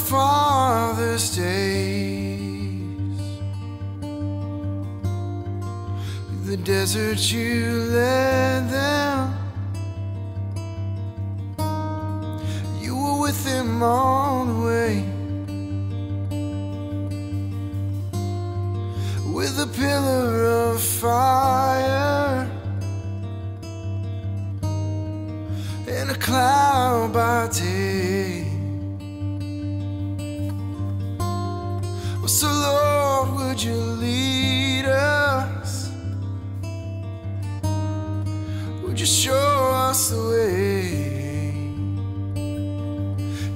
father's days. The desert you led them, you were with them all the way. With a pillar of fire and a cloud by day. So, Lord, would you lead us? Would you show us the way?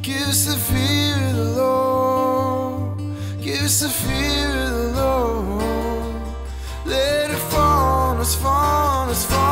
Give us the fear of the Lord. Give us the fear of the Lord. Let it fall on us, fall on us, fall.